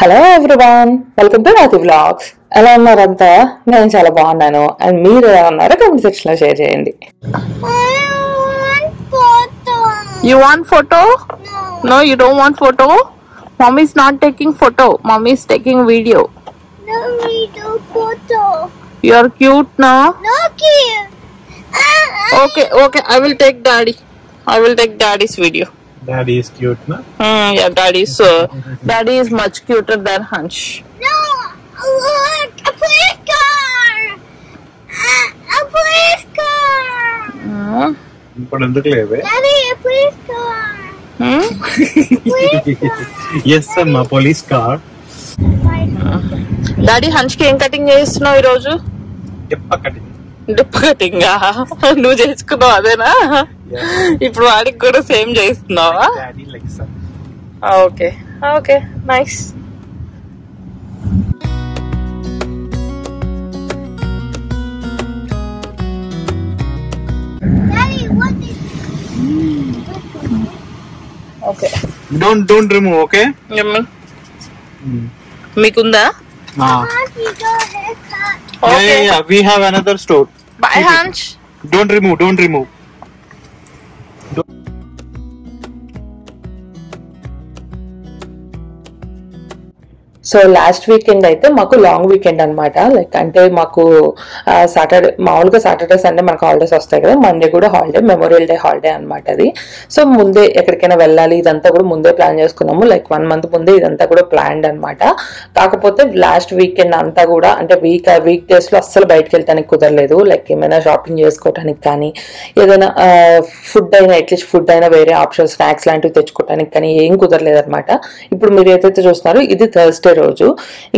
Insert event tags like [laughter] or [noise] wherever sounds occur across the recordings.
Hello everyone welcome to Rathi blogs ఎలా ఉన్నారంతా నేను చాలా బాగున్నాను. అండ్ మీరు ఎలా ఉన్నారో? కమెంట్ సెక్షన్లో షేర్ చేయండి. You want photo no you don't want photo mummy is not taking photo mummy is taking video you are cute నా okay okay I will take daddy I will take daddy's video daddy. Is cute, na? Hmm, yeah, daddy is uh, daddy is much cuter than Hunch. no, look, a police car. Ah, a police car. Hmm. ఇప్పుడు ఎందుకు లేవే Daddy, a police car. Hmm? Police car. Yes అమ్మా police car daddy హంచ్కి ఏం cutting చేస్తున్నావు ఈ రోజు cutting నువ్వు చేసుకున్నావు అదేనా? ఇప్పుడు వాడికి కూడా సేమ్ చేస్తున్నావా? Okay okay nice okay don't don't remove okay మీకుందా. Okay we have another store boy హంచ్ don't remove don't remove so last weekend అయితే మాకు లాంగ్ వీకెండ్ అనమాట లైక్ అంటే మాకు సాటర్డే మామూలుగా సాటర్డే సండే మనకు హాలిడేస్ వస్తాయి కదా మండే కూడా హాలిడే మెమోరియల్ డే హాలిడే అనమాట అది. సో ముందే ఎక్కడికైనా వెళ్ళాలి ఇదంతా కూడా ముందే ప్లాన్ చేసుకున్నాము. లైక్ వన్ మంత్ ముందే ఇదంతా కూడా ప్లాన్డ్ అనమాట కాకపోతే లాస్ట్ వీకెండ్ అంతా కూడా అంటే వీక్ వీక్ డేస్లో అస్సలు బయటకు వెళ్ళడానికి కుదరలేదు. లైక్ ఏమైనా షాపింగ్ చేసుకోవడానికి కానీ ఏదైనా ఫుడ్ అయినా అట్లీస్ట్ ఫుడ్ అయినా వేరే ఆప్షన్ స్నాక్స్ లాంటివి తెచ్చుకోవడానికి కానీ ఏం కుదరలేదు అనమాట ఇప్పుడు మీరు ఏదైతే చూస్తున్నారో ఇది థర్స్డే రోజు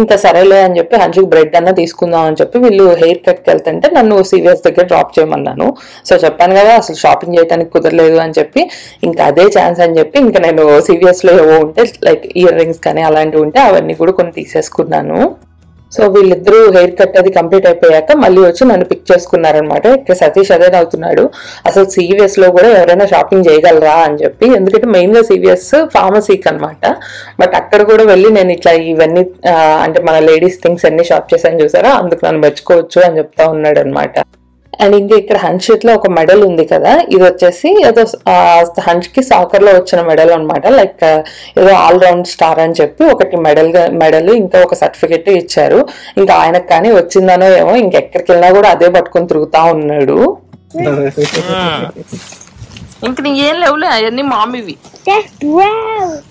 ఇంకా సరేలే అని చెప్పి హంచుకు బ్రెడ్ అన్న తీసుకుందాం అని చెప్పి వీళ్ళు హెయిర్ కట్కి వెళ్తుంటే నన్ను సివిఎస్ దగ్గర డ్రాప్ చేయమన్నాను. సో చెప్పాను కదా అసలు షాపింగ్ చేయడానికి కుదరలేదు అని చెప్పి ఇంకా అదే ఛాన్స్ అని చెప్పి ఇంకా నేను సివిఎస్లో ఏవో ఉంటే లైక్ ఇయర్ రింగ్స్ కానీ అలాంటివి ఉంటే అవన్నీ కూడా కొన్ని తీసేసుకున్నాను. సో వీళ్ళిద్దరూ హెయిర్ కట్ అది కంప్లీట్ అయిపోయాక మళ్ళీ వచ్చి నన్ను పిక్ చేసుకున్నారనమాట ఇక్కడ సతీష్ అదే అవుతున్నాడు అసలు సివిఎస్లో కూడా ఎవరైనా షాపింగ్ చేయగలరా అని చెప్పి. ఎందుకంటే మెయిన్గా సివిఎస్ ఫార్మసీకి అనమాట బట్ అక్కడ కూడా వెళ్ళి నేను ఇట్లా ఇవన్నీ అంటే మన లేడీస్ థింగ్స్ అన్ని షాప్ చేశాను చూసారా? అందుకు నన్ను మెచ్చుకోవచ్చు అని చెప్తా ఉన్నాడు అనమాట అండ్ ఇంకా ఇక్కడ హంచ్లో ఒక మెడల్ ఉంది కదా ఇది వచ్చేసి ఏదో హంచ్కి సాకర్లో వచ్చిన మెడల్ అన్నమాట. లైక్ ఏదో ఆల్ రౌండ్ స్టార్ అని చెప్పి ఒకటి మెడల్ మెడల్ ఇంకా ఒక సర్టిఫికెట్ ఇచ్చారు. ఇంకా ఆయనకు కానీ వచ్చిందనో ఏమో ఇంకెక్కడికి వెళ్ళినా కూడా అదే పట్టుకొని తిరుగుతా ఉన్నాడు. [laughs] ఇంక నీ ఏం లేవులే అవన్నీ మామివి.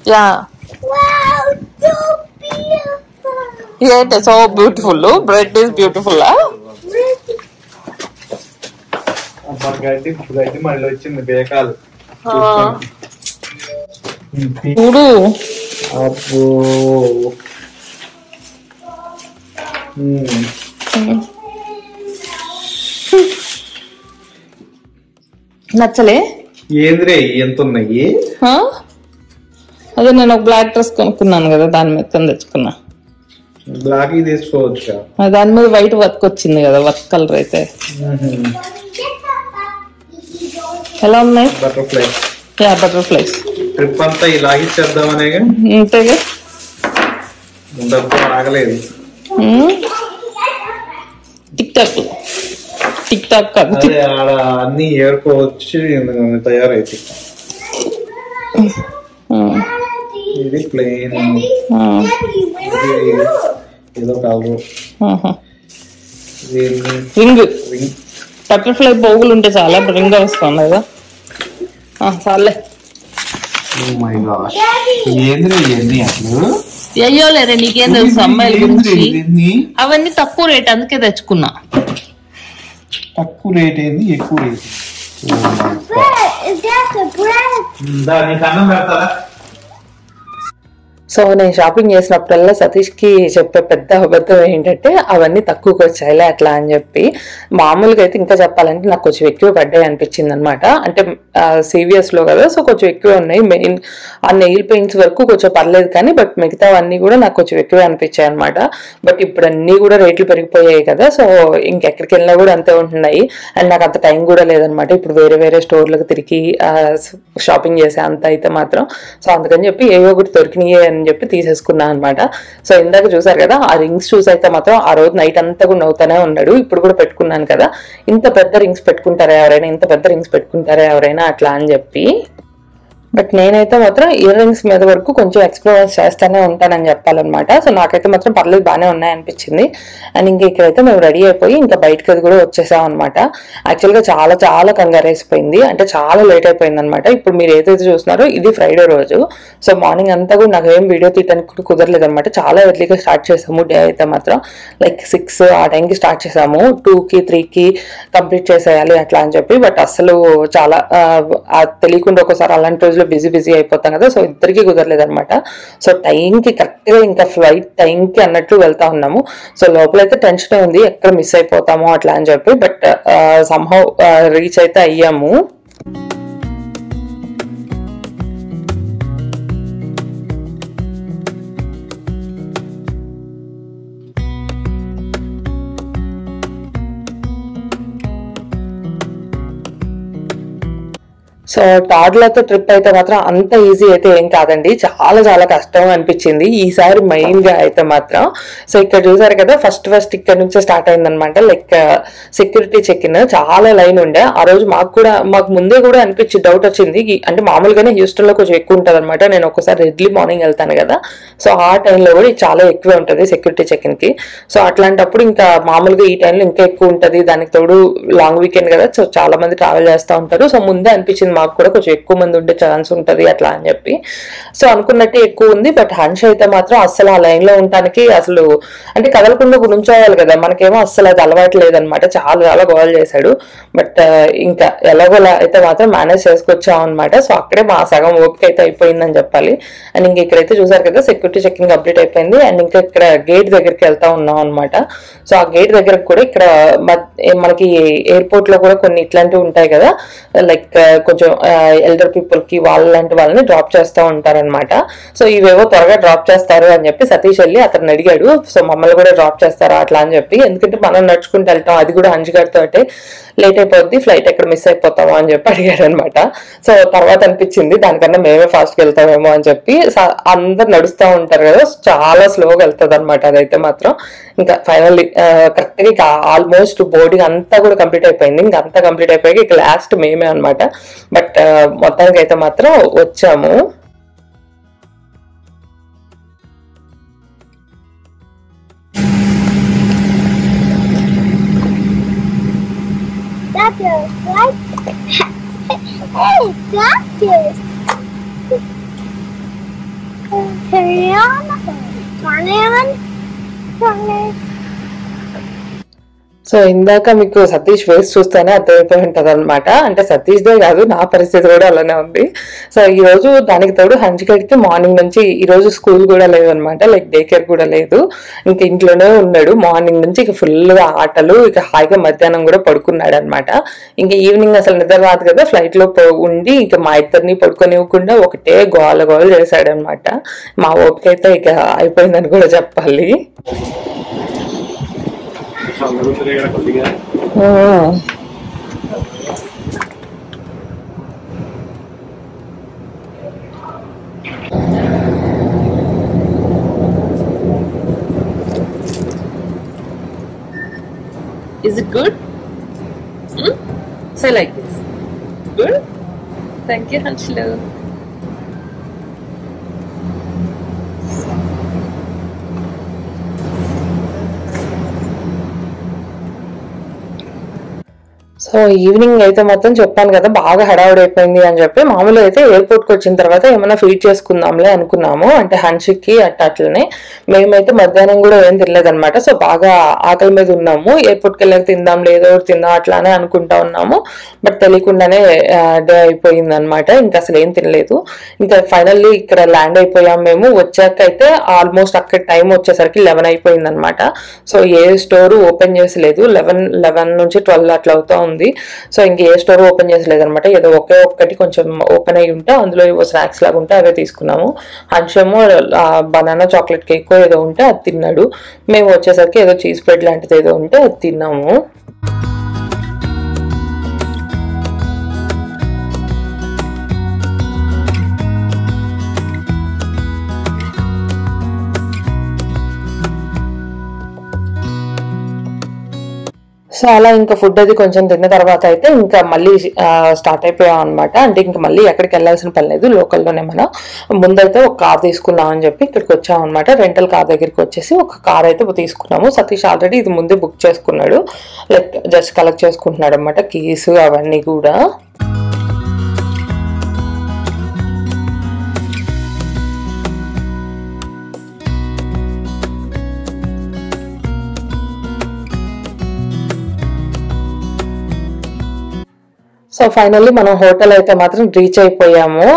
యా. ఏంటి so beautiful bread is beautiful గడ్డి గడ్డి మళ్ళీ వచ్చింది బేకాలు. చూడు. అబ్బో. నచ్చలే? ఏంద్రే ఎంత ఉన్నాయి? అదే నేను ఒక బ్లాక్ డ్రెస్ కొనుక్కున్నాను కదా దాని మీద కింద తెచ్చుకున్నా. బ్లాక్ తీసుకోవచ్చు దాని మీద వైట్ వర్క్ వచ్చింది కదా వర్క్ కలర్ అయితే. ఎలా ఉన్నాయి బటర్ఫ్లై యా బటర్ఫ్లైస్ ట్రిప్ అంతా ఇలాగిచ్చేద్దామనేగా అంతేగా డబ్బు ఆగలేదు టిక్ టాక్ టిక్ టాక్ కాదు అదే ఆడ అన్ని ఏరుకోవచ్చు తయారైతే ఇది ప్లెయిన్ ఏదో కలరు రింగ్ బటర్ఫ్లై పోగులు ఉంటే చాలా రింగ్ వస్తుంది కదా. చాలే మై గాష్ ఏంద్రీ ఇవన్నీ అసలు? అయ్యో లేరే నీకేం తెలుసు అమ్మాయిల గురించి? అవన్నీ తక్కువ రేట్ అందుకే తెచ్చుకున్నా. తక్కువ రేట్ ఏంది ఎక్కువ rate Is that the bread? నీకు అన్నం పెడతారా? సో నేను షాపింగ్ చేసినప్పుడల్లా సతీష్కి చెప్పే పెద్ద అబద్ధం ఏంటంటే అవన్నీ తక్కువకి వచ్చాయిలే అట్లా అని చెప్పి. మామూలుగా అయితే ఇంకా చెప్పాలంటే నాకు కొంచెం ఎక్కువ పడ్డాయి అనిపించింది అనమాట అంటే సీవియస్లో కదా సో కొంచెం ఎక్కువ ఉన్నాయి. మెయిన్ ఆ నెయిల్ పెయింట్స్ వరకు కొంచెం పర్లేదు కానీ బట్ మిగతావన్నీ కూడా నాకు కొంచెం ఎక్కువ అనిపించాయి అనమాట బట్ ఇప్పుడు అన్ని కూడా రేట్లు పెరిగిపోయాయి కదా సో ఇంకెక్కడికి వెళ్ళినా కూడా అంతే ఉంటున్నాయి. అండ్ నాకు అంత టైం కూడా లేదనమాట ఇప్పుడు వేరే వేరే స్టోర్లకు తిరిగి షాపింగ్ చేసే అంత అయితే మాత్రం. సో అందుకని చెప్పి ఏవో ఒకటి దొరికినాయి అని చెప్పి తీసేసుకున్నాను అనమాట సో ఇందాక చూసారు కదా ఆ రింగ్స్ చూసి అయితే మాత్రం ఆ రోజు నైట్ అంతా కూడా నవ్వుతానే ఉన్నాడు. ఇప్పుడు కూడా పెట్టుకున్నాను కదా. ఇంత పెద్ద రింగ్స్ పెట్టుకుంటారా ఎవరైనా? ఇంత పెద్ద రింగ్స్ పెట్టుకుంటారా ఎవరైనా? అట్లా అని చెప్పి బట్ నేనైతే మాత్రం ఇయర్ రింగ్స్ మీద వరకు కొంచెం ఎక్స్ప్లోరెన్స్ చేస్తూనే ఉంటానని చెప్పాలన్నమాట. సో నాకైతే మాత్రం పర్లేదు బాగానే ఉన్నాయి అనిపించింది అండ్ ఇంక ఇక్కడైతే మేము రెడీ అయిపోయి ఇంకా బయటకి అది కూడా వచ్చేసాం అనమాట యాక్చువల్గా చాలా చాలా కంగారేసిపోయింది అంటే చాలా లేట్ అయిపోయింది అనమాట ఇప్పుడు మీరు ఏదైతే చూస్తున్నారో ఇది ఫ్రైడే రోజు. సో మార్నింగ్ అంతా కూడా నాకు ఏం వీడియో తీయడానికి కూడా కుదరలేదు అనమాట చాలా ఎర్లీగా స్టార్ట్ చేసాము డే అయితే మాత్రం. లైక్ సిక్స్ ఆ టైంకి స్టార్ట్ చేసాము. టూకి త్రీకి కంప్లీట్ చేసేయాలి అట్లా అని చెప్పి. బట్ అసలు చాలా తెలియకుండా ఒకసారి అలాంటి లో బిజీ బిజీ అయిపోతాం కదా సో ఇద్దరికి కుదరలేదు అనమాట సో టైంకి కరెక్ట్గా ఇంకా ఫ్లైట్ టైంకి అన్నట్లు వెళ్తా ఉన్నాము. సో లోపలైతే టెన్షన్ ఉంది ఎక్కడ మిస్ అయిపోతామో అట్లా అని చెప్పి బట్ సంహౌ రీచ్ అయితే అయ్యాము. సో టాడ్లతో ట్రిప్ అయితే మాత్రం అంత ఈజీ అయితే ఏం కాదండి. చాలా చాలా కష్టం అనిపించింది. ఈసారి మెయిన్గా అయితే మాత్రం. సో ఇక్కడ చూసారు కదా ఫస్ట్ ఫస్ట్ ఇక్కడ నుంచే స్టార్ట్ అయిందనమాట లైక్ సెక్యూరిటీ చెక్ ఇన్ చాలా లైన్ ఉండే. ఆ రోజు మాకు కూడా మాకు ముందే కూడా అనిపించి డౌట్ వచ్చింది. అంటే మామూలుగానే హ్యూస్టన్లో కొంచెం ఎక్కువ ఉంటుంది అనమాట నేను ఒకసారి ఎర్లీ మార్నింగ్ వెళ్తాను కదా. సో ఆ టైంలో కూడా చాలా ఎక్కువే ఉంటుంది సెక్యూరిటీ చెక్ ఇన్కి సో అట్లాంటప్పుడు ఇంకా మామూలుగా ఈ టైంలో ఇంకా ఎక్కువ ఉంటుంది. దానికి తోడు లాంగ్ వీకెండ్ కదా. సో చాలా మంది ట్రావెల్ చేస్తూ ఉంటారు. సో ముందే అనిపించింది మాకు కూడా కొంచెం ఎక్కువ మంది ఉండే ఛాన్స్ ఉంటది అట్లా అని చెప్పి. సో అనుకున్నట్టే ఎక్కువ ఉంది బట్ హన్ష్ అయితే మాత్రం అస్సలు ఆ లైన్లో ఉండటానికి అసలు అంటే కదలకుండా నుంచోవాలి కదా మనకేమో అస్సలు అది అలవాటు లేదనమాట చాలా చాలా గోల్ చేశాడు. బట్ uh, ఇంకా ఎలాగోలా అయితే మాత్రం మేనేజ్ చేసుకొచ్చాం అనమాట సో అక్కడే మా సగం ఓపిక అయితే అయిపోయిందని చెప్పాలి. అండ్ ఇంక ఇక్కడైతే చూసారు కదా సెక్యూరిటీ చెకింగ్ అప్డేట్ అయిపోయింది. అండ్ ఇంకా ఇక్కడ గేట్ దగ్గరికి వెళ్తా ఉన్నాం అనమాట సో ఆ గేట్ దగ్గరకు కూడా ఇక్కడ మనకి ఎయిర్పోర్ట్లో కూడా కొన్ని ఇట్లాంటివి ఉంటాయి కదా. లైక్ uh, కొంచెం ఎల్డర్ పీపుల్కి వాళ్ళ లాంటి వాళ్ళని డ్రాప్ చేస్తూ ఉంటారన్నమాట. సో ఇవేవో త్వరగా డ్రాప్ చేస్తారు అని చెప్పి సతీష్ వెళ్ళి అతను అడిగాడు. సో మమ్మల్ని కూడా డ్రాప్ చేస్తారా అట్లా అని చెప్పి. ఎందుకంటే మనం నడుచుకుంటూ వెళ్తాం. అది కూడా అంజుగారితో లేట్ అయిపోద్ది ఫ్లైట్ ఎక్కడ మిస్ అయిపోతామో అని చెప్పి అడిగాడు అనమాట సో తర్వాత అనిపించింది దానికన్నా మేమే ఫాస్ట్గా వెళ్తామేమో అని చెప్పి అందరు నడుస్తూ ఉంటారు కదా చాలా స్లోగా వెళ్తుంది అనమాట అదైతే మాత్రం. ఇంకా ఫైనల్లీ కరెక్ట్గా ఆల్మోస్ట్ బోర్డింగ్ అంతా కూడా కంప్లీట్ అయిపోయింది. ఇంకా అంతా కంప్లీట్ అయిపోయి ఇక లాస్ట్ మేమే అనమాట బట్ మొత్తానికి అయితే మాత్రం వచ్చాము. glasses. What? hey, doctor. Hurry on. Morning. on. So ఇందాక మీకు సతీష్ ఫేస్ చూస్తేనే అర్థమైపోయి ఉంటుంది అనమాట అంటే సతీష్దే కాదు నా పరిస్థితి కూడా అలానే ఉంది. సో ఈ రోజు దానికి తోడు హంచికడికి మార్నింగ్ నుంచి ఈరోజు స్కూల్ కూడా లేదనమాట లైక్ డే కేర్ కూడా లేదు. ఇంకా ఇంట్లోనే ఉన్నాడు. మార్నింగ్ నుంచి ఇక ఫుల్గా ఆటలు ఇక హాయిగా మధ్యాహ్నం కూడా పడుకున్నాడు అనమాట ఇంకా ఈవినింగ్ అసలు నిద్ర రాదు కదా ఫ్లైట్లో పో- ఉండి ఇంకా మా ఇద్దరిని పడుకోనివ్వకుండా ఒకటే గోల గోల చేశాడనమాట మా ఓపిక అయితే ఇక అయిపోయిందని కూడా చెప్పాలి. Um. Is it good? Hmm? Say so like this. Good. Thank you, Hanslu. So evening అయితే మొత్తం చెప్పాను కదా బాగా హడావుడైపోయింది అయిపోయింది అని చెప్పి మామూలుగా అయితే ఎయిర్పోర్ట్కి వచ్చిన తర్వాత ఏమైనా ఫీడ్ చేసుకుందాంలే అనుకున్నాము. అంటే హన్షిక్కి అట్ట అట్లనే మేమైతే మధ్యాహ్నం కూడా ఏం తినలేదనమాట సో బాగా ఆకలి మీద ఉన్నాము. ఎయిర్పోర్ట్కి వెళ్ళాక తిందాం లేదో తిందాం అట్లానే అనుకుంటా ఉన్నాము. బట్ తెలియకుండానే డే అయిపోయింది అనమాట ఇంకా అసలు ఏం తినలేదు. ఇంకా ఫైనల్లీ ఇక్కడ ల్యాండ్ అయిపోయాం మేము. వచ్చాక అయితే ఆల్మోస్ట్ అక్కడ టైం వచ్చేసరికి లెవెన్ అయిపోయింది అనమాట సో ఏ స్టోర్ ఓపెన్ చేసలేదు. లెవెన్ లెవెన్ నుంచి ట్వెల్వ్ అట్లా అవుతా ఉంది. సో ఇంక ఏ స్టోర్ ఓపెన్ చేసలేదు అనమాట ఏదో ఒకే ఒక్కటి కొంచెం ఓపెన్ అయి ఉంటే అందులో ఏవో స్నాక్స్ లాగా ఉంటే అవే తీసుకున్నాము. హన్షేమో బనానా చాక్లెట్ కేక్ ఏదో ఉంటే అది తిన్నాడు. మేము వచ్చేసరికి ఏదో చీజ్ బ్రెడ్ లాంటిది ఏదో ఉంటే అది తిన్నాము. సో అలా ఇంకా ఫుడ్ అది కొంచెం తిన్న తర్వాత అయితే ఇంకా మళ్ళీ స్టార్ట్ అయిపోయాం అనమాట అంటే ఇంకా మళ్ళీ ఎక్కడికి వెళ్ళాల్సిన పని లేదు. లోకల్లోనే మనం ముందైతే ఒక కార్ తీసుకుందాం అని చెప్పి ఇక్కడికి వచ్చాం అనమాట రెంటల్ కార్ దగ్గరికి వచ్చేసి ఒక కార్ అయితే తీసుకున్నాము. సతీష్ ఆల్రెడీ ఇది ముందే బుక్ చేసుకున్నాడు. లైక్ జస్ట్ కలెక్ట్ చేసుకుంటున్నాడు అనమాట కీస్ అవన్నీ కూడా. సో ఫైనల్లీ మనం హోటల్ అయితే మాత్రం రీచ్ అయిపోయాము.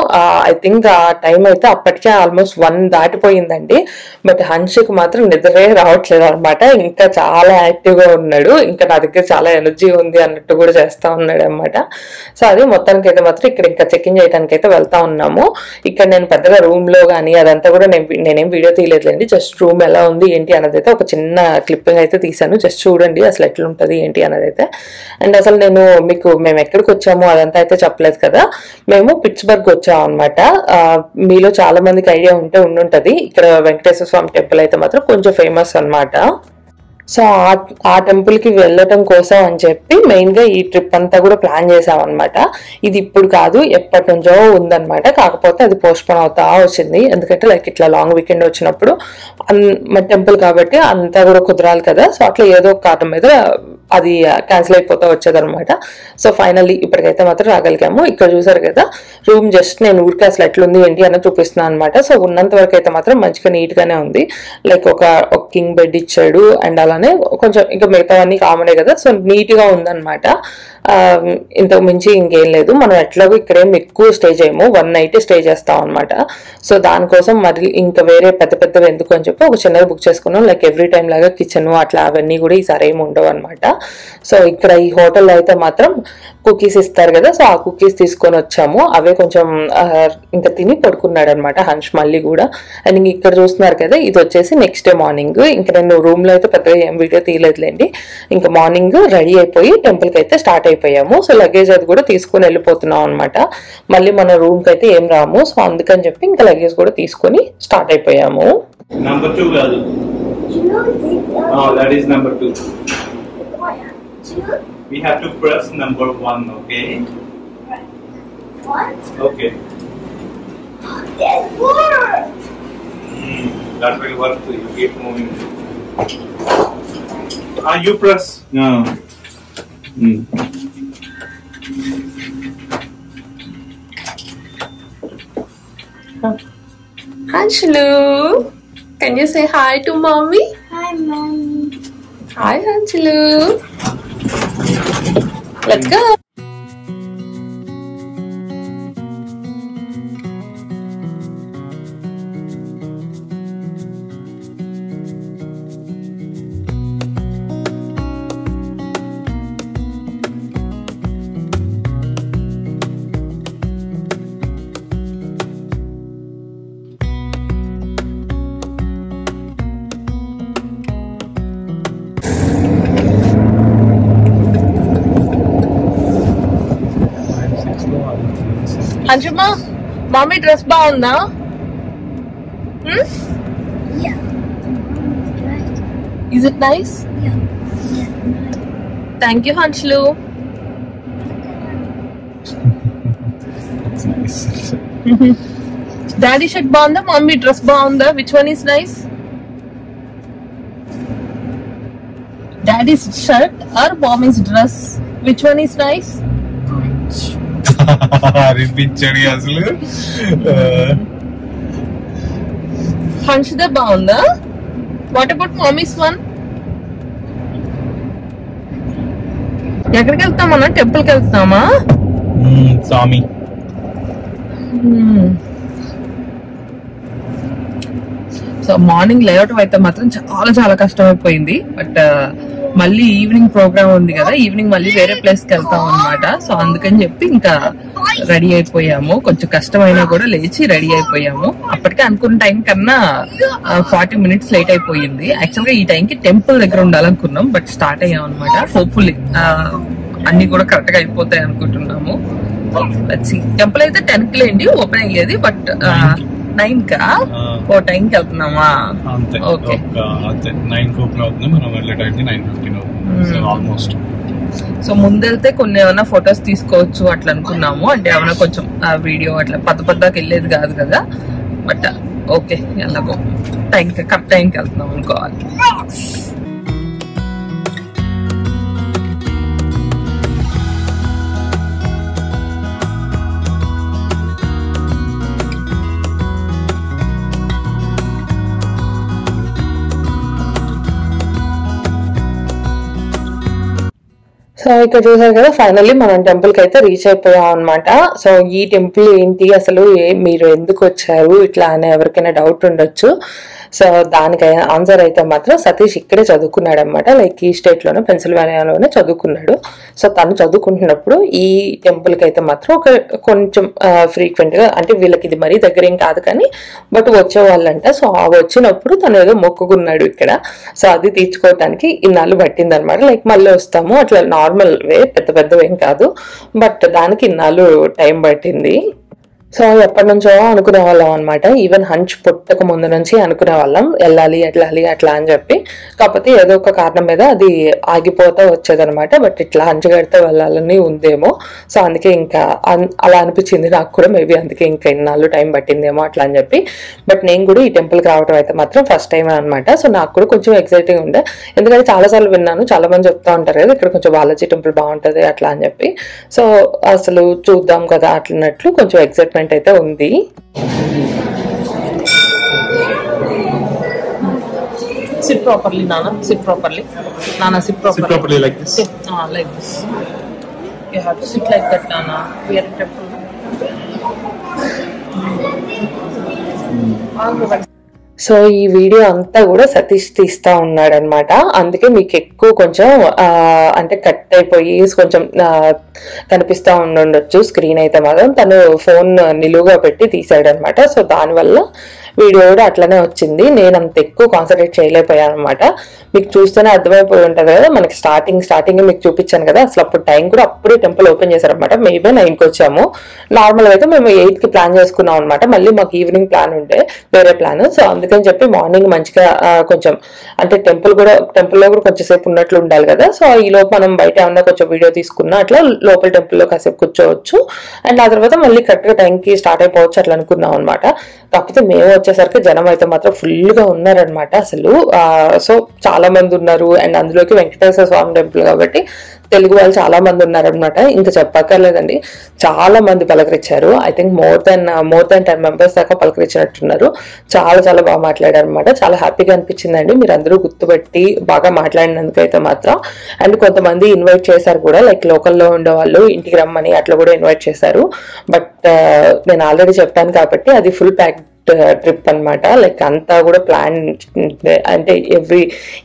ఐ థింక్ ఆ టైం అయితే అప్పటికే ఆల్మోస్ట్ వన్ దాటిపోయిందండి. బట్ హన్షికి మాత్రం నిద్రే రావట్లేదు అనమాట ఇంకా చాలా యాక్టివ్గా ఉన్నాడు. ఇంకా నా దగ్గర చాలా ఎనర్జీ ఉంది అన్నట్టు కూడా చేస్తూ ఉన్నాడు అనమాట సో అది మొత్తానికి అయితే మాత్రం ఇక్కడ ఇంకా చెక్-ఇన్ చేయడానికి అయితే వెళ్తా ఉన్నాము. ఇక్కడ నేను పెద్దగా రూమ్లో కానీ అదంతా కూడా నేను నేనేం వీడియో తీయలేదులేండి. జస్ట్ రూమ్ ఎలా ఉంది ఏంటి అన్నది అయితే ఒక చిన్న క్లిప్పింగ్ అయితే తీసాను జస్ట్ చూడండి అసలు ఎట్లుంటుంది ఏంటి అన్నది అయితే. అండ్ అసలు నేను మీకు మేము ఎక్కడికి వచ్చాము అదంతా అయితే చెప్పలేదు కదా. మేము పిట్స్బర్గ్ వచ్చాం అనమాట మీలో చాలా మందికి ఐడియా ఉంటే ఉండుంటది. ఇక్కడ వెంకటేశ్వర స్వామి టెంపుల్ అయితే మాత్రం కొంచెం ఫేమస్ అనమాట సో ఆ ఆ టెంపుల్కి వెళ్ళటం కోసం అని చెప్పి మెయిన్గా ఈ ట్రిప్ అంతా కూడా ప్లాన్ చేసామన్నమాట. ఇది ఇప్పుడు కాదు ఎప్పటి నుంచో ఉందన్నమాట. కాకపోతే అది పోస్ట్పోన్ అవుతా వచ్చింది. ఎందుకంటే లైక్ ఇట్లా లాంగ్ వీకెండ్ వచ్చినప్పుడు టెంపుల్ కాబట్టి అంతా కూడా కుదరాలి కదా. సో అట్లా ఏదో ఒక కారణం మీద అది క్యాన్సిల్ అయిపోతా వచ్చేదనమాట సో ఫైనల్లీ ఇప్పటికైతే మాత్రం రాగలిగాము. ఇక్కడ చూసారు కదా రూమ్ జస్ట్ నేను ఊరికే అసలు ఎట్లుంది ఏంటి అని చూపిస్తున్నాను అనమాట సో ఉన్నంత వరకు అయితే మాత్రం మంచిగా నీట్గానే ఉంది. లైక్ ఒక కింగ్ బెడ్ ఇచ్చాడు అండ్ అలానే కొంచెం ఇంకా మిగతావన్నీ కామనే కదా సో నీట్గా ఉందనమాట ఉందన్నమాట. ఇంతకు మించి ఇంకేం లేదు. మనం ఎట్లాగో ఇక్కడేం ఎక్కువ స్టే చేయము. వన్ నైట్ స్టే చేస్తాం అనమాట సో దానికోసం మరి ఇంకా వేరే పెద్ద పెద్దవి ఎందుకు అని చెప్పి ఒక చిన్నది బుక్ చేసుకున్నాం. లైక్ ఎవ్రీ టైం లాగా కిచెన్ అట్లా అవన్నీ కూడా ఈసారి ఏమి ఉండవు అనమాట సో ఇక్కడ ఈ హోటల్లో అయితే మాత్రం కుకీస్ ఇస్తారు కదా సో ఆ కుకీస్ తీసుకొని వచ్చాము. అవే కొంచెం ఇంకా తిని పడుకున్నాడు అనమాట హన్ష్ మళ్ళీ కూడా. అండ్ ఇంక ఇక్కడ చూస్తున్నారు కదా ఇది వచ్చేసి నెక్స్ట్ డే మార్నింగ్ ఇంకా నేను రూమ్లో అయితే పెద్దగా ఏం వీడియో తీయలేదులేండి. ఇంకా మార్నింగ్ రెడీ అయిపోయి టెంపుల్కి అయితే స్టార్ట్ అయిపోయాము. సో లగేజ్ అది కూడా తీసుకొని వెళ్ళిపోతున్నాం అనమాట. మళ్ళీ మన రూమ్కి అయితే ఏం రాము. సో అందుకని చెప్పి ఇంకా లగేజ్ కూడా తీసుకొని స్టార్ట్ అయిపోయాము. కాదు. Two, We have to press number one, okay? one, Okay. it worked! That will work too. You keep moving. Ah, you press. No. Hmm. Hanshulu, can you say hi to mommy? Hi, mommy. Hi, Hanshulu. Let's go. అంజుమా mummy dress బాగుందా? Yeah. Is it nice Yeah. Thank you Hanshulu daddy shirt బాగుందా mummy dress బాగుందా? Which one is nice daddy's shirt or mummy's dress which one is nice అనిపించాడు అసలు. హన్షుదే బాగుందా? What about mummies one ఎక్కడికి వెళ్తామన్నా టెంపుల్కి వెళ్తామా స్వామి. So morning లేవటం అయితే మాత్రం చాలా చాలా కష్టం అయిపోయింది బట్ మళ్ళీ ఈవినింగ్ ప్రోగ్రామ్ ఉంది కదా ఈవినింగ్ మళ్ళీ వేరే ప్లేస్కి వెళ్తాం అనమాట సో అందుకని చెప్పి ఇంకా రెడీ అయిపోయాము. కొంచెం కష్టమైనా కూడా లేచి రెడీ అయిపోయాము. అప్పటికే అనుకున్న టైం కన్నా ఫార్టీ మినిట్స్ లేట్ అయిపోయింది. యాక్చువల్గా ఈ టైం కి టెంపుల్ దగ్గర ఉండాలనుకున్నాం బట్ స్టార్ట్ అయ్యాం అనమాట హోప్ఫుల్లీ అన్ని కూడా కరెక్ట్గా అయిపోతాయి అనుకుంటున్నాము. టెంపుల్ అయితే టెన్కి లేండి ఓపెన్ అయ్యేది బట్ నైన్ కా. ఓ టైం కి వెళ్తున్నామా? అంతే. ఓకే. అంతే. నైన్కి ఓపెన్ అవుతుంది మనం వెళ్ళే టైంకి నైన్ ఫిఫ్టీన్ అవుతుంది. ఆల్మోస్ట్ సో ముందెళ్తే కొన్ని ఏమైనా ఫొటోస్ తీసుకోవచ్చు అట్లా అనుకున్నాము. అంటే ఏమైనా కొంచెం ఆ వీడియో అట్లా పద్ద పద్దకి వెళ్ళేది కాదు కదా. బట్ ఓకే ఎలాగో. టైం కరెక్ట్ టైంకి వెళ్తున్నాం అనుకోవాలి. సో ఇక్కడ చూసారు కదా ఫైనల్లీ మనం టెంపుల్కి అయితే రీచ్ అయిపోయాం అనమాట సో ఈ టెంపుల్ ఏంటి? అసలు ఏ- మీరు ఎందుకు వచ్చారు? ఇట్లా అనే ఎవరికైనా డౌట్ ఉండొచ్చు. సో దానికి ఆన్సర్ అయితే మాత్రం సతీష్ ఇక్కడే చదువుకున్నాడు అనమాట లైక్ ఈ స్టేట్లోనే పెన్సిల్వేనియాలోనే చదువుకున్నాడు. సో తను చదువుకుంటున్నప్పుడు ఈ టెంపుల్కి అయితే మాత్రం ఒక కొంచెం ఫ్రీక్వెంట్గా అంటే వీళ్ళకి ఇది మరీ దగ్గర ఏం కాదు కానీ బట్ వచ్చే వాళ్ళంట సో ఆ వచ్చినప్పుడు తను ఏదో మొక్కుకున్నాడు ఇక్కడ. సో అది తీర్చుకోవటానికి ఇన్నాళ్ళు పట్టింది అనమాట లైక్ మళ్ళీ వస్తాము. అట్లా నార్మల్ వే పెద్ద పెద్దవేం కాదు. బట్ దానికి ఇన్నాళ్ళు టైం పట్టింది. సో ఎప్పటి నుంచో అనుకునే వాళ్ళం అనమాట ఈవెన్ హంచ్ పుట్టక ముందు నుంచి అనుకునే వాళ్ళం. వెళ్ళాలి వెళ్ళాలి అట్లా అని చెప్పి. కాకపోతే ఏదో ఒక కారణం మీద అది ఆగిపోతా వచ్చేదనమాట బట్ ఇట్లా హంచ్ కడితే వెళ్ళాలని ఉందేమో. సో అందుకే ఇంకా అన్- అలా అనిపించింది నాకు కూడా. మేబీ అందుకే ఇంకా ఇన్నాళ్ళు టైం పట్టిందేమో అట్లా అని చెప్పి. బట్ నేను కూడా ఈ టెంపుల్కి రావడం అయితే మాత్రం ఫస్ట్ టైం అనమాట సో నాకు కూడా కొంచెం ఎక్సైటింగ్ ఉండే. ఎందుకంటే చాలా సార్లు విన్నాను. చాలా మంది చెప్తా ఉంటారు కదా ఇక్కడ కొంచెం బాలాజీ టెంపుల్ బాగుంటుంది అట్లా అని చెప్పి. సో అసలు చూద్దాం కదా అట్లన్నట్లు కొంచెం ఎక్సైట్మెంట్ అయితే ఉంది. సిట్ ప్రాపర్లీ నాన్న సిట్ ప్రాపర్లీ నాన్న sit properly properly. like this. Like this you have to sit like that నాన్న వేర్ టెంపుల్ సో ఈ వీడియో అంతా కూడా సతీష్ తీస్తా ఉన్నాడనమాట అందుకే మీకు ఎక్కువ కొంచెం అంటే కట్ అయిపోయి కొంచెం కనిపిస్తూ కనిపిస్తా ఉండుండొచ్చు స్క్రీన్ అయితే మాత్రం. తను ఫోన్ నిలువుగా పెట్టి తీసాడనమాట సో దానివల్ల వీడియో కూడా అట్లనే వచ్చింది. నేను అంత ఎక్కువ కాన్సన్ట్రేట్ చేయలేకపోయాను అనమాట మీకు చూస్తేనే అర్థమైపోయి ఉంటది కదా మనకి స్టార్టింగ్ స్టార్టింగ్ మీకు చూపించాను కదా అసలు అప్పుడు టైం కూడా అప్పుడే టెంపుల్ ఓపెన్ చేశారనమాట మేబీ నైన్కి వచ్చాము. నార్మల్ అయితే మేము ఎయిట్కి ప్లాన్ చేసుకున్నాం అనమాట మళ్ళీ మాకు ఈవినింగ్ ప్లాన్ ఉంటే వేరే ప్లాన్ సో అందుకని చెప్పి మార్నింగ్ మంచిగా కొంచెం అంటే టెంపుల్ కూడా టెంపుల్లో కూడా కొంచెం సేపు ఉన్నట్లు ఉండాలి కదా. సో ఈ లోపు మనం బయట ఏమన్నా కొంచెం వీడియో తీసుకున్నా అట్లా లోపల టెంపుల్లో కాసేపు కూర్చోవచ్చు. అండ్ ఆ తర్వాత మళ్ళీ కరెక్ట్గా టైం కి స్టార్ట్ అయిపోవచ్చు అట్లా అనుకున్నాం అనమాట కాకపోతే మేము వచ్చేసరికి జనం అయితే మాత్రం ఫుల్గా ఉన్నారనమాట అసలు సో చాలా మంది ఉన్నారు. అండ్ అందులోకి వెంకటేశ్వర స్వామి టెంపుల్ కాబట్టి తెలుగు వాళ్ళు చాలా మంది ఉన్నారనమాట ఇంకా చెప్పక్కర్లేదండి. చాలా మంది పలకరించారు. I think more than more than ten members దాకా పలకరించినట్టున్నారు. చాలా చాలా బాగా మాట్లాడారు అనమాట చాలా హ్యాపీగా అనిపించిందండి. మీరు అందరూ గుర్తుపెట్టి బాగా మాట్లాడినందుకు అయితే మాత్రం. అండ్ కొంతమంది ఇన్వైట్ చేశారు కూడా. లైక్ లోకల్లో ఉండే వాళ్ళు ఇంటికి రమ్మని అట్లా కూడా ఇన్వైట్ చేశారు. బట్ నేను ఆల్రెడీ చెప్పాను కాబట్టి అది ఫుల్ ప్యాక్ ట్రిప్ అన్నమాట. లైక్ అంతా కూడా ప్లాన్ అంటే ఎవ్రీ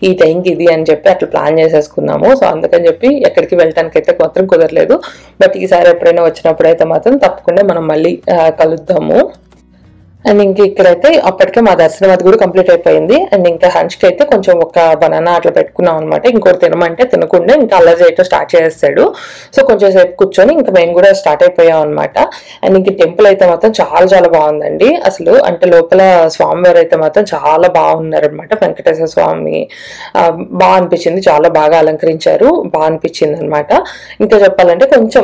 ఈ టైంకి ఇది అని చెప్పి అట్లా ప్లాన్ చేసేసుకున్నాము. సో అందుకని చెప్పి ఎక్కడికి వెళ్ళటానికి అయితే మాత్రం కుదరలేదు. బట్ ఈసారి ఎప్పుడైనా వచ్చినప్పుడు అయితే మాత్రం తప్పకుండా మనం మళ్ళీ కలుద్దాము. అండ్ ఇంక ఇక్కడైతే అప్పటికే మా దర్శనం అది కూడా కంప్లీట్ అయిపోయింది. అండ్ ఇంకా హంచ్కి అయితే కొంచెం ఒక బనానా అట్లా పెట్టుకున్నాం అనమాట ఇంకోటి తినమంటే తినకుండా ఇంకా అల్లరి చేయటం స్టార్ట్ చేస్తాడు సో కొంచెం సేపు కూర్చొని ఇంకా మేము కూడా స్టార్ట్ అయిపోయాం అనమాట అండ్ ఇంక టెంపుల్ అయితే మాత్రం చాలా చాలా బాగుందండి. అసలు అంటే లోపల స్వామివారు అయితే మాత్రం చాలా బాగున్నారనమాట వెంకటేశ్వర స్వామి బాగా అనిపించింది. చాలా బాగా అలంకరించారు. బాగా అనిపించింది అనమాట ఇంకా చెప్పాలంటే కొంచెం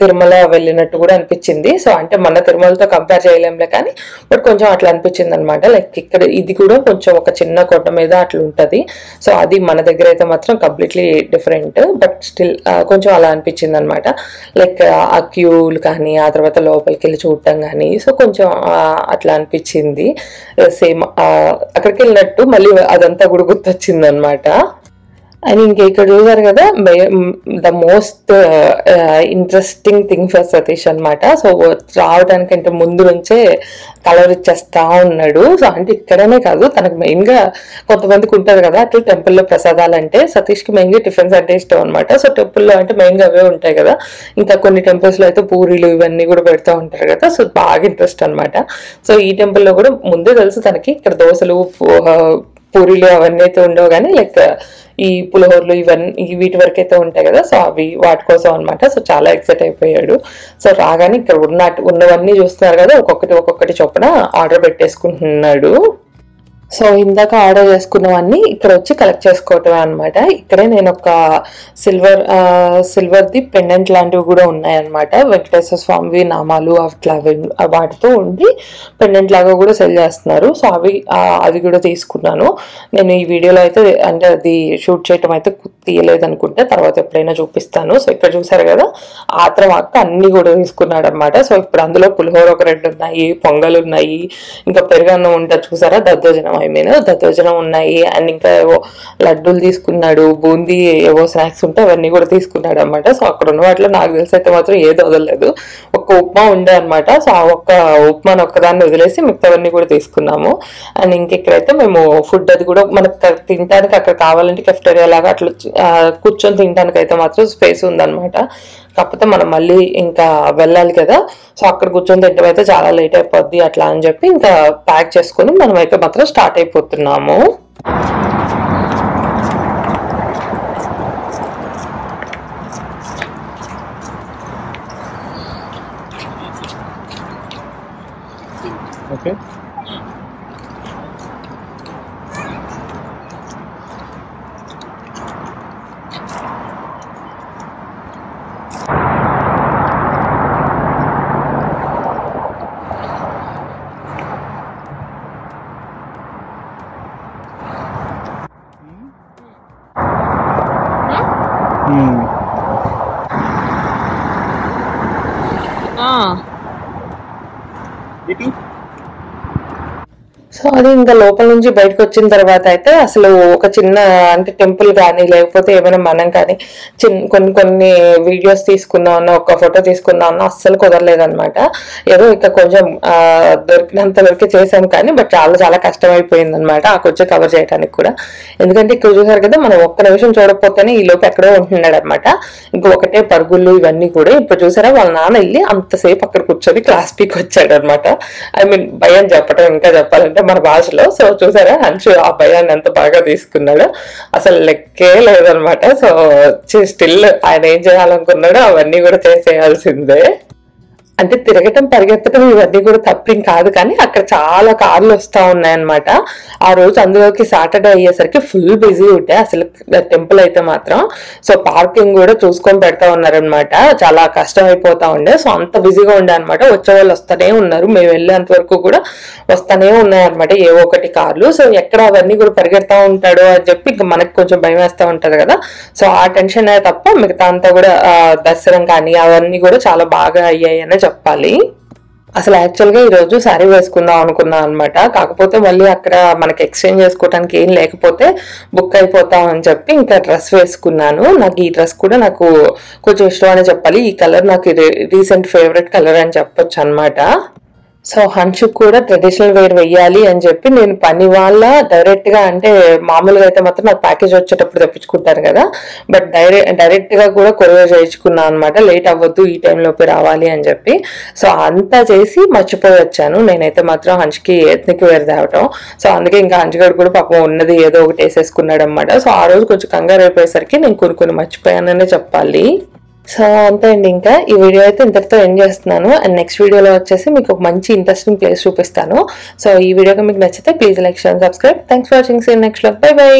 తిరుమల వెళ్ళినట్టు కూడా అనిపించింది. సో అంటే మన తిరుమలతో కంపేర్ చేయలేంలే కానీ బట్ కొంచెం అట్లా అనిపించింది అనమాట లైక్ ఇక్కడ ఇది కూడా కొంచెం ఒక చిన్న కోట మీద అట్లా ఉంటుంది. సో అది మన దగ్గర అయితే మాత్రం కంప్లీట్లీ డిఫరెంట్. బట్ స్టిల్ కొంచెం అలా అనిపించింది అనమాట లైక్ ఆ క్యూలు కానీ ఆ తర్వాత లోపలికి వెళ్ళి చూడటం కానీ సో కొంచెం అట్లా అనిపించింది. సేమ్ అక్కడికి వెళ్ళినట్టు మళ్ళీ అదంతా కూడా గుర్తొచ్చింది అనమాట అండ్ ఇంకా ఇక్కడ చూసారు కదా the most interesting thing for Satish అనమాట సో రావడానికంటే ముందు నుంచే కలర్ ఇచ్చేస్తా ఉన్నాడు. సో అంటే ఇక్కడనే కాదు తనకు మెయిన్గా కొంతమందికి ఉంటారు కదా అట్లా టెంపుల్లో ప్రసాదాలు అంటే సతీష్కి మెయిన్గా టిఫిన్స్ అంటే ఇష్టం అనమాట సో టెంపుల్లో అంటే మెయిన్గా అవే ఉంటాయి కదా. ఇంకా కొన్ని టెంపుల్స్లో అయితే పూరీలు ఇవన్నీ కూడా పెడతా ఉంటారు కదా సో బాగా ఇంట్రెస్ట్ అనమాట సో ఈ టెంపుల్లో కూడా ముందే తెలుసు తనకి ఇక్కడ దోశలు పూరీలు అవన్నీ అయితే ఉండవు కానీ లైక్ ఈ పులిహోరలు ఇవన్నీ వీటి వరకు అయితే ఉంటాయి కదా సో అవి వాటి కోసం అనమాట సో చాలా ఎక్సైట్ అయిపోయాడు. సో రాగానే ఇక్కడ ఉన్న ఉన్నవన్నీ చూస్తున్నారు కదా ఒక్కొక్కటి ఒక్కొక్కటి చొప్పున ఆర్డర్ పెట్టేసుకుంటున్నాడు. సో ఇందాక ఆర్డర్ చేసుకున్నవన్నీ ఇక్కడ వచ్చి కలెక్ట్ చేసుకోవటం అనమాట ఇక్కడే నేను ఒక సిల్వర్ సిల్వర్ది పెండెంట్ లాంటివి కూడా ఉన్నాయన్నమాట. వెంకటేశ్వర స్వామివి నామాలు అట్లా అవి- వాటితో ఉండి పెండెంట్ లాగా కూడా సెల్ చేస్తున్నారు. సో అవి అవి కూడా తీసుకున్నాను. నేను ఈ వీడియోలో అయితే అంటే అది షూట్ చేయటం అయితే తీయలేదు అనుకుంటే తర్వాత ఎప్పుడైనా చూపిస్తాను. సో ఇక్కడ చూసారు కదా ఆత్రం అక్క అన్ని కూడా తీసుకున్నాడు అనమాట సో ఇప్పుడు అందులో పులిహోర ఒక రెండు ఉన్నాయి పొంగలు ఉన్నాయి ఇంకా పెరుగన్నం ఉంటుంది చూసారా? దద్దోజనం ఐ మీన్ దద్దోజనం ఉన్నాయి. అండ్ ఇంకా ఏవో లడ్డూలు తీసుకున్నాడు బూందీ ఏవో స్నాక్స్ ఉంటే అవన్నీ కూడా తీసుకున్నాడు అనమాట సో అక్కడ ఉన్న వాటిలో నాకు తెలిసి అయితే మాత్రం ఏది వదలలేదు. ఒక్క ఉప్మా ఉండే అనమాట సో ఆ ఒక్క ఉప్మాను ఒక్కదాన్ని వదిలేసి మిగతావన్నీ కూడా తీసుకున్నాము. అండ్ ఇంకెక్కడైతే మేము ఫుడ్ అది కూడా మనకు తినడానికి అక్కడ కావాలంటే కెఫ్టేరియా లాగా అట్లా కూర్చొని తినడానికి అయితే మాత్రం స్పేస్ ఉందన్నమాట. కాకపోతే మనం మళ్ళీ ఇంకా వెళ్ళాలి కదా. సో అక్కడ కూర్చొని తింటాం అయితే చాలా లేట్ అయిపోద్ది అట్లా అని చెప్పి ఇంకా ప్యాక్ చేసుకొని మనం అయితే మాత్రం స్టార్ట్ అయిపోతున్నాము. 嗯。啊。你给 సో అది ఇంకా లోపల నుంచి బయటకు వచ్చిన తర్వాత అయితే అసలు ఒక చిన్న అంటే టెంపుల్ కానీ లేకపోతే ఏమైనా మనం కానీ చిన్న కొన్ని కొన్ని వీడియోస్ తీసుకుందాం అన్న ఒక ఫోటో తీసుకుందాం అన్న అస్సలు కుదరలేదనమాట ఏదో ఇక కొంచెం దొరికినంత వరకు చేసాం కానీ బట్ చాలా చాలా కష్టం అయిపోయింది అనమాట ఆ కొంచెం కవర్ చేయడానికి కూడా. ఎందుకంటే ఇక్కడ చూసారు కదా మనం ఒక్క నిమిషం చూడకపోతేనే ఈ లోపు ఎక్కడో ఉంటున్నాడు అనమాట ఇంకా ఒకటే పరుగులు ఇవన్నీ కూడా ఇప్పుడు చూసారా వాళ్ళ నాన్న వెళ్ళి అంతసేపు అక్కడ కూర్చొని క్లాస్ పీకి వచ్చాడు అనమాట ఐ మీన్ భయం చెప్పడం ఇంకా చెప్పాలంటే మన భాషలో. సో చూసారా? హన్షు ఆ భయాన్ని ఎంత బాగా తీసుకున్నాడు. అసలు లెక్కే లేదనమాట. సో స్టిల్ ఆయన ఏం చేయాలనుకున్నాడో అవన్నీ కూడా చేసేయాల్సిందే. అంటే తిరగటం పరిగెత్తడం ఇవన్నీ కూడా తప్పేం కాదు కానీ అక్కడ చాలా కార్లు వస్తా ఉన్నాయన్నమాట. ఆ రోజు అందులోకి సాటర్డే అయ్యేసరికి ఫుల్ బిజీ ఉంటే అసలు టెంపుల్ అయితే మాత్రం. సో పార్కింగ్ కూడా చూసుకొని పెడతా ఉన్నారనమాట చాలా కష్టం అయిపోతా ఉండే. సో అంత బిజీగా ఉండే అనమాట వచ్చే వాళ్ళు వస్తూనే ఉన్నారు. మేము వెళ్ళేంత వరకు కూడా వస్తూనే ఉన్నాయన్నమాట ఏవో ఒకటి కార్లు. సో ఎక్కడ అవన్నీ కూడా పరిగెడతా ఉంటాడు అని చెప్పి ఇంకా మనకి కొంచెం భయం వేస్తూ ఉంటుంది కదా. సో ఆ టెన్షన్ తప్ప మిగతా అంతా కూడా దర్శనం కానీ అవన్నీ కూడా చాలా బాగా అయ్యాయి అనే చెప్పాలి. అసలు యాక్చువల్గా ఈరోజు శారీ వేసుకుందాం అనుకున్నాం అనమాట కాకపోతే మళ్ళీ అక్కడ మనకి ఎక్స్చేంజ్ చేసుకోవడానికి ఏం లేకపోతే బుక్ అయిపోతాం అని చెప్పి ఇంకా డ్రెస్ వేసుకున్నాను. నాకు ఈ డ్రెస్ కూడా నాకు కొంచెం ఇష్టం అనే చెప్పాలి. ఈ కలర్ నాకు రీసెంట్ ఫేవరెట్ కలర్ అని చెప్పొచ్చు అనమాట సో హన్షు కూడా ట్రెడిషనల్ వేర్ వెయ్యాలి అని చెప్పి నేను పని వాళ్ళ డైరెక్ట్గా అంటే మామూలుగా అయితే మాత్రం నాకు ప్యాకేజ్ వచ్చేటప్పుడు తెప్పించుకుంటాను కదా. బట్ డైరెక్ట్ డైరెక్ట్గా కూడా కొరియర్ చేయించుకున్నాను అనమాట లేట్ అవ్వద్దు ఈ టైంలోపే రావాలి అని చెప్పి. సో అంతా చేసి మర్చిపోయి వచ్చాను. నేనైతే మాత్రం హంచుకి ఎత్నిక్ వేర్ తేవటం. సో అందుకే ఇంకా హంచుగడు కూడా పాపం ఉన్నది ఏదో ఒకటి వేసేసుకున్నాడు అనమాట సో ఆ రోజు కొంచెం కంగారు అయిపోయేసరికి నేను కొన్ని కొన్ని మర్చిపోయాననే చెప్పాలి. సో అంతే అండి ఇంకా ఈ వీడియో అయితే ఇంతటితో ఎండ్ చేస్తున్నాను. అండ్ నెక్స్ట్ వీడియోలో వచ్చేసి మీకు ఒక మంచి ఇంట్రెస్టింగ్ ప్లేస్ చూపిస్తాను. సో ఈ వీడియోకి మీకు నచ్చితే please like share subscribe thanks for watching see next bye bye